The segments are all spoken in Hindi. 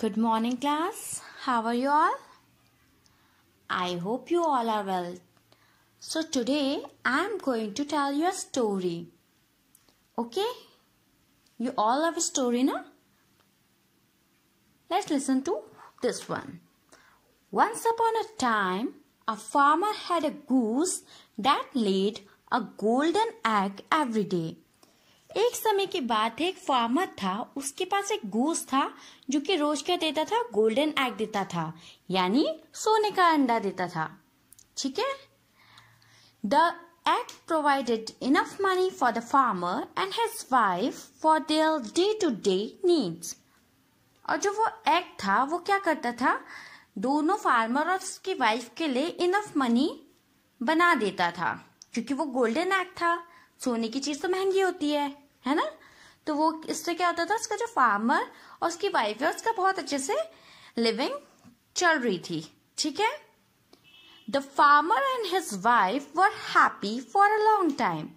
Good morning, class. How are you all? I hope you all are well. So, today I am going to tell you a story. Okay? You all have a story, na? Let's listen to this one. Once upon a time, a farmer had a goose that laid a golden egg every day. एक समय की बात है, एक फार्मर था, उसके पास एक गोस था, जो कि रोज क्या देता था? गोल्डन एग देता था, यानी सोने का अंडा देता था। ठीक है? The egg provided enough money for the farmer and his wife for their day to day needs और जो वो एग था, वो क्या करता था? दोनों फार्मर और उसकी वाइफ के लिए इनफ मनी बना देता था, क्योंकि वो गोल्डन एग था। सोने की चीज़ तो महँगी होती है है ना? तो वो इससे क्या होता था, उसका जो फार्मर और उसकी वाइफ है, उसका बहुत अच्छे से लिविंग चल रही थी, ठीक है? The farmer and his wife were happy for a long time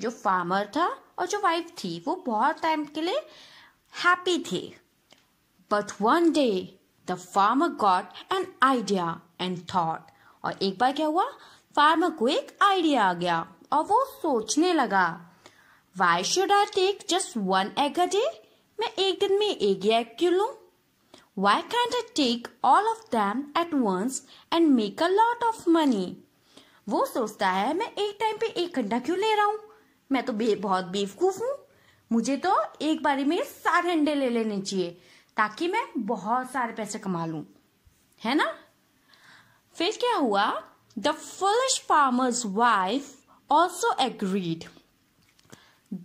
जो फार्मर था और जो वाइफ थी, वो बहुत टाइम के लिए हैप्पी थे. But one day the farmer got an idea and thought और एक बार क्या हुआ? फार्मर को एक आइडिया आ गया. और वो सोचने लगा why should I take just one egg a day मैं एक दिन में एक ही एग क्यों लू? Why can't I take all of them at once and make a lot of money वो सोचता है मैं एक टाइम पे एक घंटा क्यों ले रहा हूँ? मैं तो बे, बहुत बेवकूफ़ हूँ। मुझे तो एक बारी में सारे अंडे ले लेने चाहिए ताकि मैं बहुत सारे पैसे कमा लू। है ना? फिर क्या हुआ? The foolish farmer's wife also agreed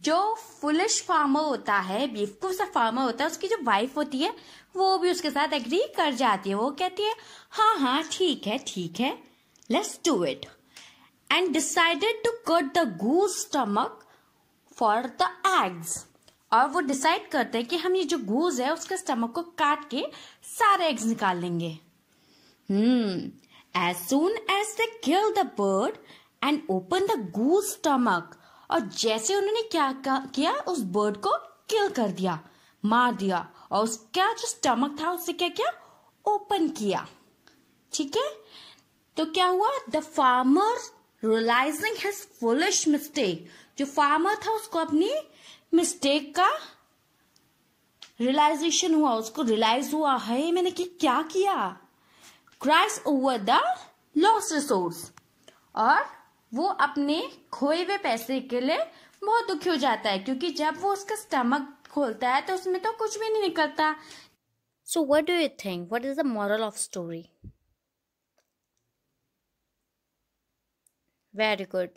जो फुलिश फार्मर होता है, बेवकूफ़ सा फार्मर होता है, उसकी जो वाइफ होती है, वो भी उसके साथ एग्री कर जाती है। वो कहती है हाँ हाँ ठीक है ठीक है let's do it and decided to cut the goose stomach for the eggs और वो डिसाइड करते हैं कि हम ये जो गूज है, उसके स्टमक को काट के सारे एग्स निकाल लेंगे। हम्म as soon as they kill the bird and open the goose stomach और जैसे उन्होंने क्या किया, उस बर्ड को किल कर दिया, मार दिया। और उसका जो स्टमक था, उससे क्या किया? ओपन किया। ठीक है? तो क्या हुआ? The farmer realizing his foolish mistake जो फार्मर था, उसको अपनी मिस्टेक का रियलाइजेशन हुआ, उसको रियलाइज़ हुआ है मैंने कि, क्या किया? Cries over the loss resource और वो अपने खोए हुए पैसे के लिए बहुत दुखी हो जाता है, क्योंकि जब वो उसका स्टमक खोलता है तो उसमें तो कुछ भी नहीं निकलता। So what do you think what is the moral of story very good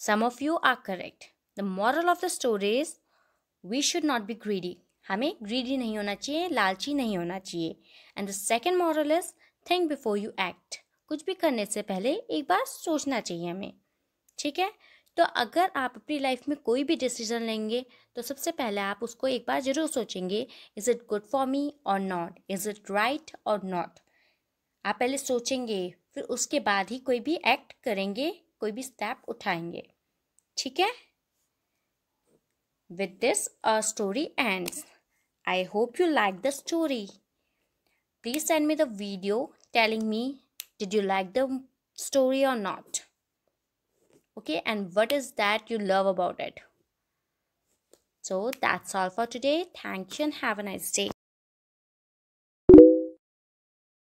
some of you are correct the moral of the story is we should not be greedy हमें ग्रीडी नहीं होना चाहिए, लालची नहीं होना चाहिए। And the second moral is think before you act कुछ भी करने से पहले एक बार सोचना चाहिए हमें, ठीक है? तो अगर आप अपनी लाइफ में कोई भी डिसीज़न लेंगे तो सबसे पहले आप उसको एक बार ज़रूर सोचेंगे is it good for me और नॉट इज़ इट राइट और नॉट आप पहले सोचेंगे, फिर उसके बाद ही कोई भी एक्ट करेंगे, कोई भी स्टेप उठाएँगे, ठीक है? With this story ends I hope you like the story please send me the video telling me did you like the story or not? Okay and what is that you love about it? So that's all for today. Thank you and have a nice day